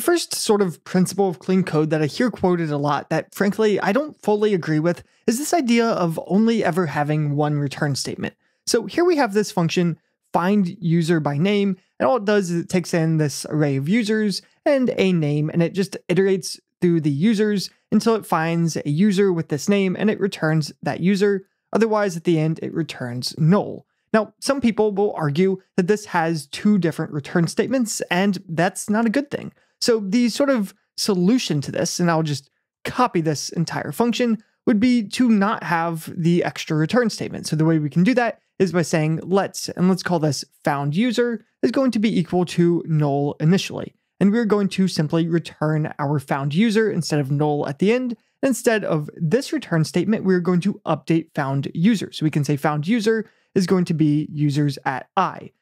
The first sort of principle of clean code that I hear quoted a lot that frankly I don't fully agree with is this idea of only ever having one return statement. So here we have this function find user by name, and all it does is it takes in this array of users and a name, and it just iterates through the users until it finds a user with this name and it returns that user. Otherwise, at the end, it returns null. Now, some people will argue that this has two different return statements, and that's not a good thing. So the sort of solution to this, and I'll just copy this entire function, would be to not have the extra return statement. So the way we can do that is by saying let's, and let's call this found user is going to be equal to null initially. And we're going to simply return our found user instead of null at the end. Instead of this return statement, we're going to update found user. So we can say found user is going to be users at i.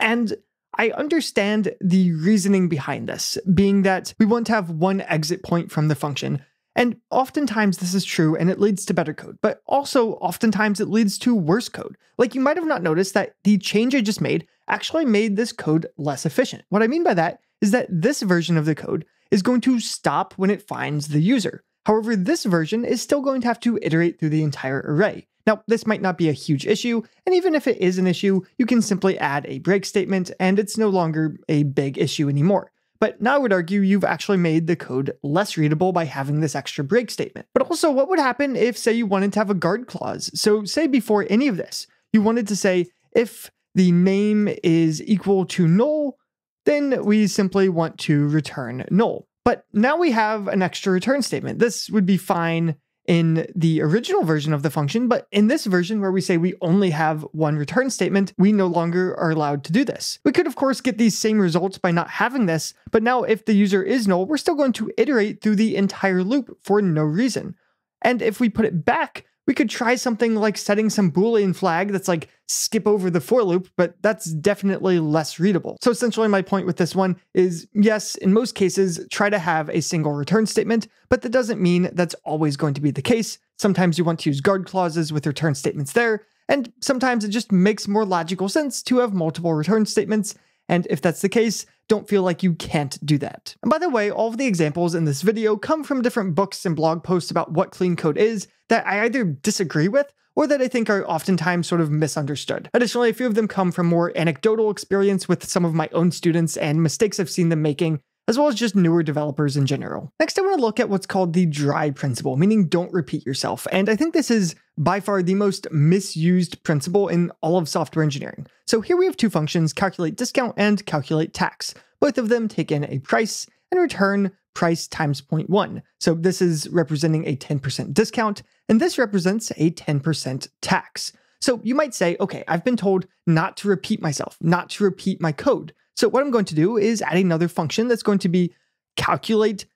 And I understand the reasoning behind this, being that we want to have one exit point from the function. And oftentimes this is true and it leads to better code, but also oftentimes it leads to worse code. Like you might have not noticed that the change I just made actually made this code less efficient. What I mean by that is that this version of the code is going to stop when it finds the user. However, this version is still going to have to iterate through the entire array. Now, this might not be a huge issue, and even if it is an issue, you can simply add a break statement and it's no longer a big issue anymore. But now I would argue you've actually made the code less readable by having this extra break statement. But also, what would happen if, say, you wanted to have a guard clause? So, say before any of this, you wanted to say if the name is equal to null, then we simply want to return null. But now we have an extra return statement. This would be fine in the original version of the function, but in this version where we say we only have one return statement, we no longer are allowed to do this. We could of course get these same results by not having this, but now if the user is null, we're still going to iterate through the entire loop for no reason. And if we put it back, we could try something like setting some Boolean flag that's like skip over the for loop, but that's definitely less readable. So essentially my point with this one is yes, in most cases, try to have a single return statement, but that doesn't mean that's always going to be the case. Sometimes you want to use guard clauses with return statements there, and sometimes it just makes more logical sense to have multiple return statements. And if that's the case, don't feel like you can't do that. And by the way, all of the examples in this video come from different books and blog posts about what clean code is that I either disagree with or that I think are oftentimes sort of misunderstood. Additionally, a few of them come from more anecdotal experience with some of my own students and mistakes I've seen them making, as well as just newer developers in general. Next, I want to look at what's called the dry principle, meaning don't repeat yourself. And I think this is by far the most misused principle in all of software engineering. So here we have two functions, calculate discount and calculate tax. Both of them take in a price and return price times 0.1. So this is representing a 10% discount, and this represents a 10% tax. So you might say, okay, I've been told not to repeat myself, not to repeat my code. So what I'm going to do is add another function that's going to be calculate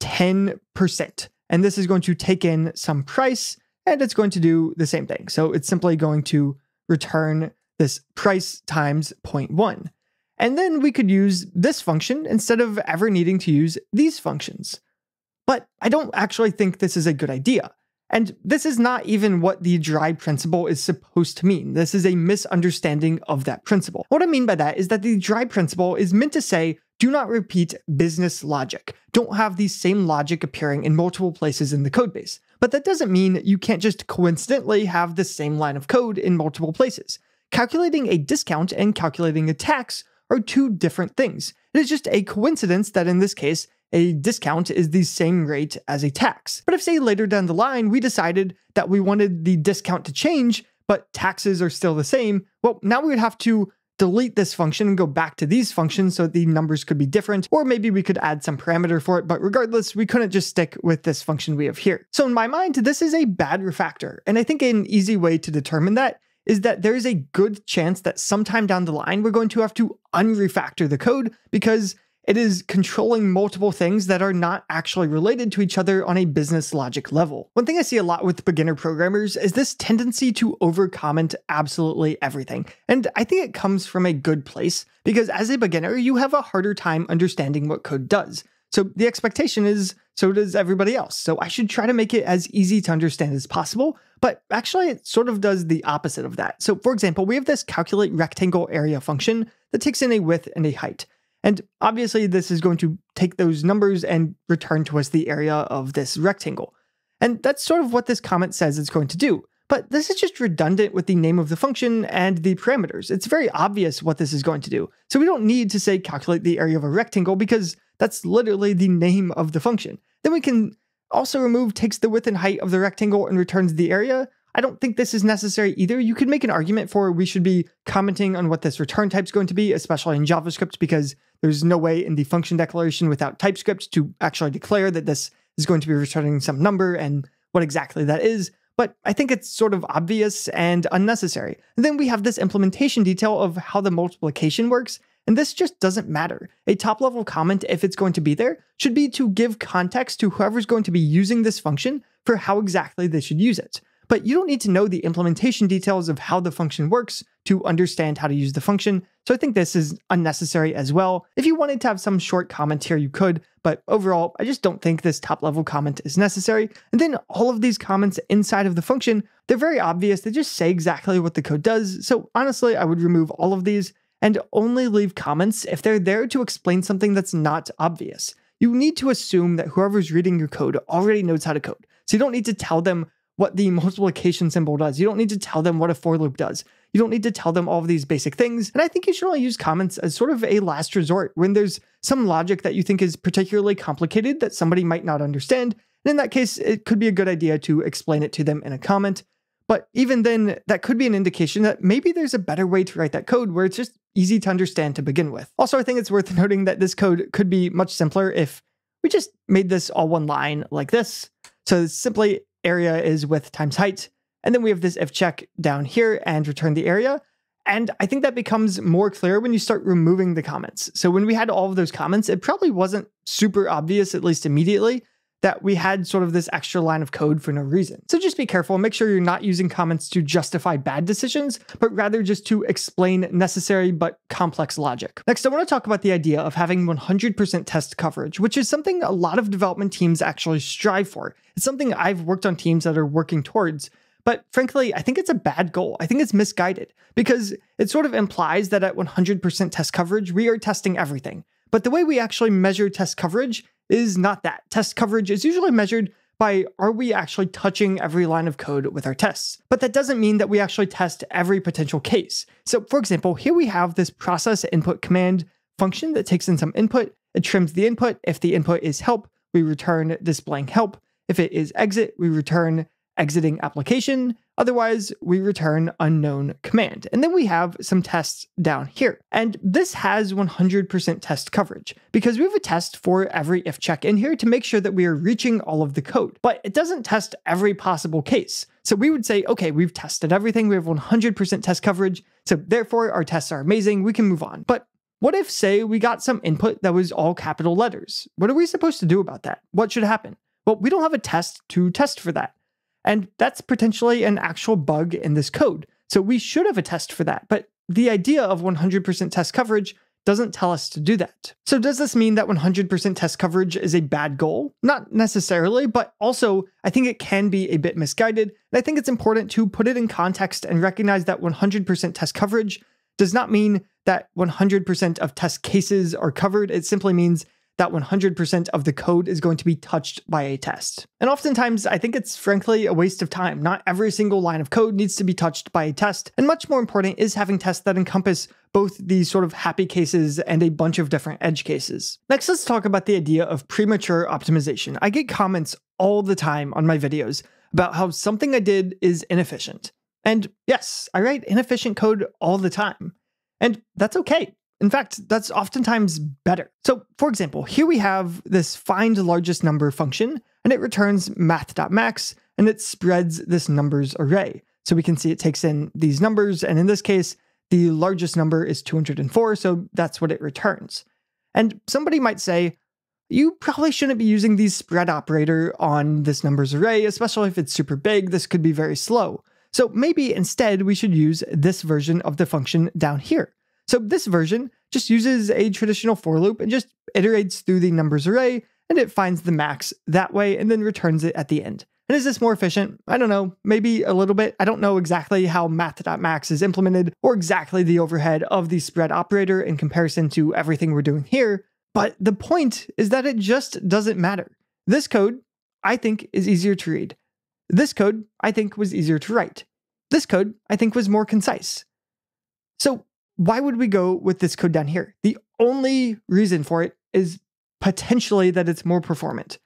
10%. And this is going to take in some price and it's going to do the same thing. So it's simply going to return this price times 0.1. And then we could use this function instead of ever needing to use these functions. But I don't actually think this is a good idea. And this is not even what the dry principle is supposed to mean. This is a misunderstanding of that principle. What I mean by that is that the dry principle is meant to say do not repeat business logic. Don't have the same logic appearing in multiple places in the codebase. But that doesn't mean you can't just coincidentally have the same line of code in multiple places. Calculating a discount and calculating a tax are two different things. It is just a coincidence that in this case, a discount is the same rate as a tax. But if, say, later down the line, we decided that we wanted the discount to change, but taxes are still the same, well, now we would have to delete this function and go back to these functions so the numbers could be different, or maybe we could add some parameter for it, but regardless, we couldn't just stick with this function we have here. So in my mind, this is a bad refactor, and I think an easy way to determine that is that there is a good chance that sometime down the line, we're going to have to unrefactor the code because it is controlling multiple things that are not actually related to each other on a business logic level. One thing I see a lot with beginner programmers is this tendency to overcomment absolutely everything. And I think it comes from a good place because as a beginner, you have a harder time understanding what code does. So the expectation is so does everybody else. So I should try to make it as easy to understand as possible, but actually it sort of does the opposite of that. So for example, we have this calculate rectangle area function that takes in a width and a height. And obviously, this is going to take those numbers and return to us the area of this rectangle. And that's sort of what this comment says it's going to do. But this is just redundant with the name of the function and the parameters. It's very obvious what this is going to do. So we don't need to say calculate the area of a rectangle because that's literally the name of the function. Then we can also remove takes the width and height of the rectangle and returns the area. I don't think this is necessary either. You could make an argument for we should be commenting on what this return type is going to be, especially in JavaScript, because there's no way in the function declaration without TypeScript to actually declare that this is going to be returning some number and what exactly that is. But I think it's sort of obvious and unnecessary. And then we have this implementation detail of how the multiplication works, and this just doesn't matter. A top level comment, if it's going to be there, should be to give context to whoever's going to be using this function for how exactly they should use it but you don't need to know the implementation details of how the function works to understand how to use the function, so I think this is unnecessary as well. If you wanted to have some short comment here, you could, but overall, I just don't think this top level comment is necessary. And then all of these comments inside of the function, they're very obvious, they just say exactly what the code does, so honestly, I would remove all of these and only leave comments if they're there to explain something that's not obvious. You need to assume that whoever's reading your code already knows how to code. So you don't need to tell them what the multiplication symbol does. You don't need to tell them what a for loop does. You don't need to tell them all of these basic things. And I think you should only use comments as sort of a last resort when there's some logic that you think is particularly complicated that somebody might not understand. And in that case, it could be a good idea to explain it to them in a comment. But even then, that could be an indication that maybe there's a better way to write that code where it's just easy to understand to begin with. Also, I think it's worth noting that this code could be much simpler if we just made this all one line like this. So simply area is width times height. And then we have this if check down here and return the area. And I think that becomes more clear when you start removing the comments. So when we had all of those comments, it probably wasn't super obvious, at least immediately, that we had sort of this extra line of code for no reason. So just be careful, and make sure you're not using comments to justify bad decisions, but rather just to explain necessary but complex logic. Next, I want to talk about the idea of having 100% test coverage, which is something a lot of development teams actually strive for. It's something I've worked on teams that are working towards. But frankly, I think it's a bad goal. I think it's misguided because it sort of implies that at 100% test coverage, we are testing everything. But the way we actually measure test coverage is not that. Test coverage is usually measured by are we actually touching every line of code with our tests? But that doesn't mean that we actually test every potential case. So for example, here we have this process input command function that takes in some input, it trims the input. If the input is help, we return displaying help. If it is exit, we return exiting application. Otherwise, we return unknown command. And then we have some tests down here. And this has 100% test coverage because we have a test for every if check in here to make sure that we are reaching all of the code. But it doesn't test every possible case. So we would say, okay, we've tested everything. We have 100% test coverage. So therefore, our tests are amazing. We can move on. But what if, say, we got some input that was all capital letters? What are we supposed to do about that? What should happen? Well, we don't have a test to test for that. And that's potentially an actual bug in this code. So we should have a test for that. But the idea of 100% test coverage doesn't tell us to do that. So does this mean that 100% test coverage is a bad goal? Not necessarily, but also I think it can be a bit misguided. And I think it's important to put it in context and recognize that 100% test coverage does not mean that 100% of test cases are covered. It simply means that 100% of the code is going to be touched by a test. And oftentimes, I think it's frankly a waste of time. Not every single line of code needs to be touched by a test. And much more important is having tests that encompass both these sort of happy cases and a bunch of different edge cases. Next, let's talk about the idea of premature optimization. I get comments all the time on my videos about how something I did is inefficient. And yes, I write inefficient code all the time. And that's okay. In fact, that's oftentimes better. So for example, here we have this find largest number function, and it returns math.max, and it spreads this numbers array. So we can see it takes in these numbers, and in this case, the largest number is 204, so that's what it returns. And somebody might say, you probably shouldn't be using the spread operator on this numbers array, especially if it's super big, this could be very slow. So maybe instead we should use this version of the function down here. So this version just uses a traditional for loop and just iterates through the numbers array and it finds the max that way and then returns it at the end. And is this more efficient? I don't know, maybe a little bit. I don't know exactly how math.max is implemented or exactly the overhead of the spread operator in comparison to everything we're doing here. But the point is that it just doesn't matter. This code, I think, is easier to read. This code, I think, was easier to write. This code, I think, was more concise. So, why would we go with this code down here? The only reason for it is potentially that it's more performant.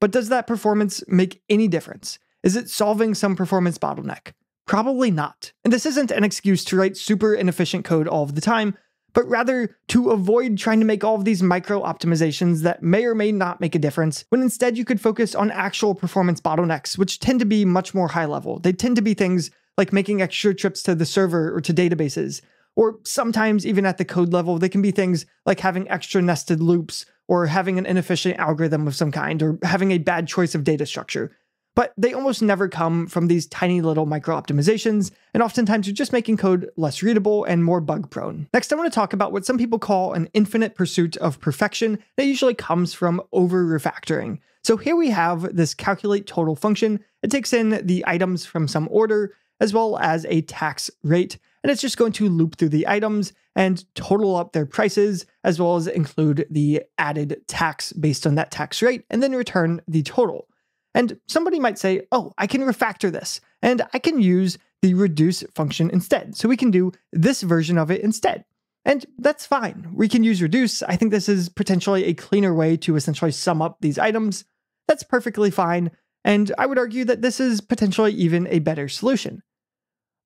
But does that performance make any difference? Is it solving some performance bottleneck? Probably not. And this isn't an excuse to write super inefficient code all of the time, but rather to avoid trying to make all of these micro optimizations that may or may not make a difference, when instead you could focus on actual performance bottlenecks, which tend to be much more high level. They tend to be things like making extra trips to the server or to databases, or sometimes even at the code level, they can be things like having extra nested loops or having an inefficient algorithm of some kind or having a bad choice of data structure but they almost never come from these tiny little micro optimizations, and oftentimes you're just making code less readable and more bug prone. Next, I want to talk about what some people call an infinite pursuit of perfection that usually comes from over refactoring. So here we have this calculate total function. It takes in the items from some order as well as a tax rate, and it's just going to loop through the items and total up their prices as well as include the added tax based on that tax rate and then return the total. And somebody might say, oh, I can refactor this and I can use the reduce function instead. So we can do this version of it instead. And that's fine. We can use reduce. I think this is potentially a cleaner way to essentially sum up these items. That's perfectly fine. And I would argue that this is potentially even a better solution.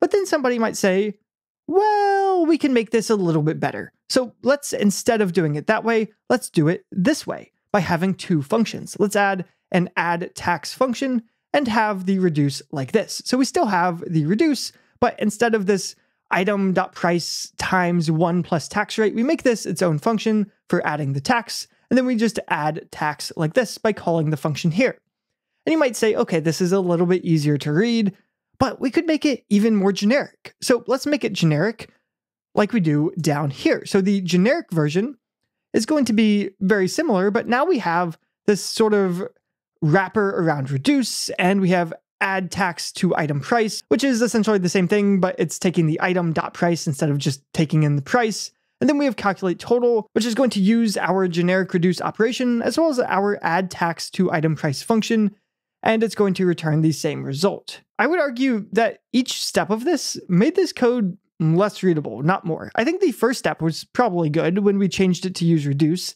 But then somebody might say, well, we can make this a little bit better. So let's, instead of doing it that way, let's do it this way by having two functions. Let's add an add tax function and have the reduce like this. So we still have the reduce, but instead of this item.price times one plus tax rate, we make this its own function for adding the tax. And then we just add tax like this by calling the function here. And you might say, okay, this is a little bit easier to read, but we could make it even more generic. So let's make it generic like we do down here. So the generic version is going to be very similar, but now we have this sort of wrapper around reduce, and we have add tax to item price, which is essentially the same thing, but it's taking the item dot price instead of just taking in the price. And then we have calculate total, which is going to use our generic reduce operation as well as our add tax to item price function, and it's going to return the same result. I would argue that each step of this made this code less readable, not more. I think the first step was probably good when we changed it to use reduce,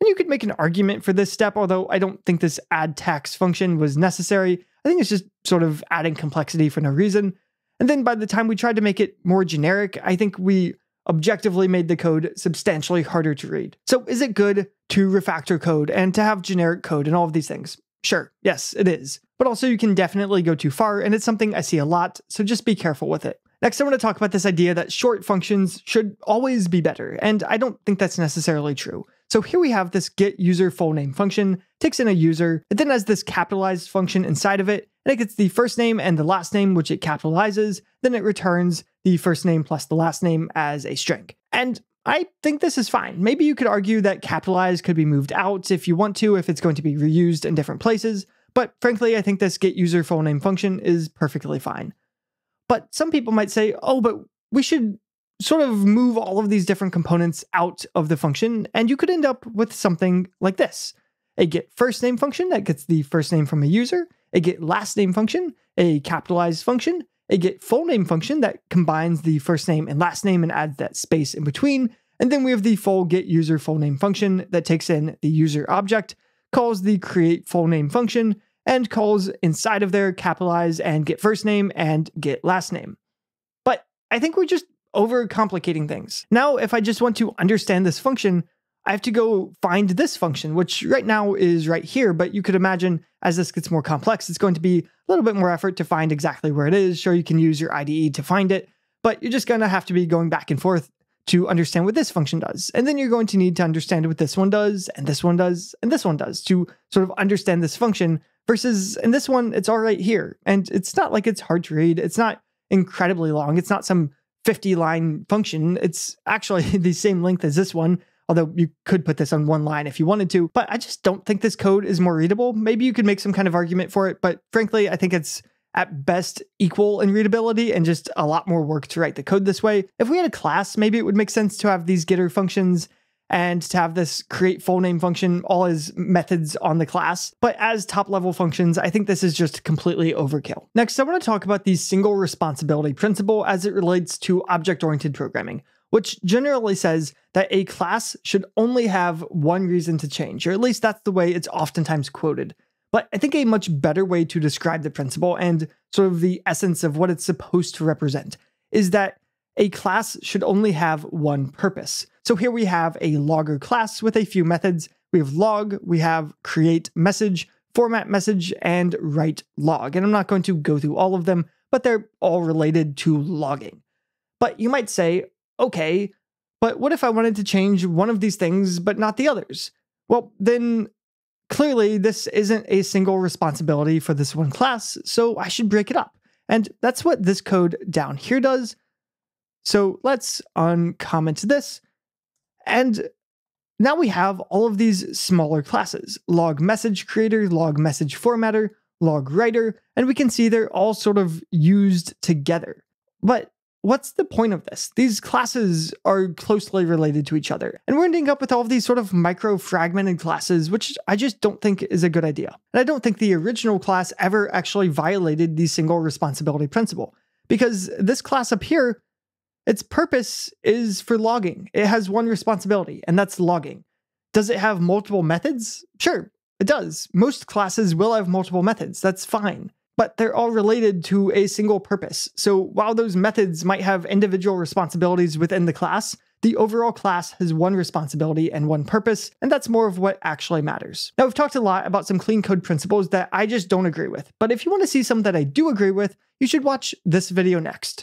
and you could make an argument for this step, although I don't think this add tax function was necessary. I think it's just sort of adding complexity for no reason. And then by the time we tried to make it more generic, I think we objectively made the code substantially harder to read. So is it good to refactor code and to have generic code and all of these things? Sure, yes, it is. But also you can definitely go too far, and it's something I see a lot, so just be careful with it. Next, I want to talk about this idea that short functions should always be better, and I don't think that's necessarily true. So here we have this get user full name function, takes in a user, it then has this capitalized function inside of it, and it gets the first name and the last name, which it capitalizes, then it returns the first name plus the last name as a string. And I think this is fine. Maybe you could argue that capitalize could be moved out if you want to, if it's going to be reused in different places, but frankly, I think this get user full name function is perfectly fine. But some people might say, oh, but we should sort of move all of these different components out of the function, and you could end up with something like this. A get first name function that gets the first name from a user, a get last name function, a capitalized function, a get full name function that combines the first name and last name and adds that space in between, and then we have the full get user full name function that takes in the user object, calls the create full name function, and calls inside of there capitalize and get first name and get last name. But I think we're just overcomplicating things. Now, if I just want to understand this function, I have to go find this function, which right now is right here, but you could imagine as this gets more complex, it's going to be a little bit more effort to find exactly where it is. Sure, you can use your IDE to find it, but you're just going to have to be going back and forth to understand what this function does. And then you're going to need to understand what this one does, and this one does, and this one does to sort of understand this function versus in this one, it's all right here. And it's not like it's hard to read. It's not incredibly long. It's not some 50 line function. It's actually the same length as this one, although you could put this on one line if you wanted to, but I just don't think this code is more readable. Maybe you could make some kind of argument for it, but frankly, I think it's at best equal in readability and just a lot more work to write the code this way. If we had a class, maybe it would make sense to have these getter functions and to have this create full name function all as methods on the class. But as top level functions, I think this is just completely overkill. Next, I want to talk about the single responsibility principle as it relates to object oriented programming, which generally says that a class should only have one reason to change, or at least that's the way it's oftentimes quoted. But I think a much better way to describe the principle and sort of the essence of what it's supposed to represent is that a class should only have one purpose. So here we have a logger class with a few methods. We have log, we have create message, format message, and write log. And I'm not going to go through all of them, but they're all related to logging. But you might say, okay, but what if I wanted to change one of these things, but not the others? Well, then clearly this isn't a single responsibility for this one class, so I should break it up. And that's what this code down here does. So let's uncomment this. And now we have all of these smaller classes, log message creator, log message formatter, log writer, and we can see they're all sort of used together. But what's the point of this? These classes are closely related to each other, and we're ending up with all of these sort of micro fragmented classes, which I just don't think is a good idea. And I don't think the original class ever actually violated the single responsibility principle, because this class up here its purpose is for logging. It has one responsibility, and that's logging. Does it have multiple methods? Sure, it does. Most classes will have multiple methods. That's fine. But they're all related to a single purpose. So while those methods might have individual responsibilities within the class, the overall class has one responsibility and one purpose, and that's more of what actually matters. Now, we've talked a lot about some clean code principles that I just don't agree with, but if you want to see some that I do agree with, you should watch this video next.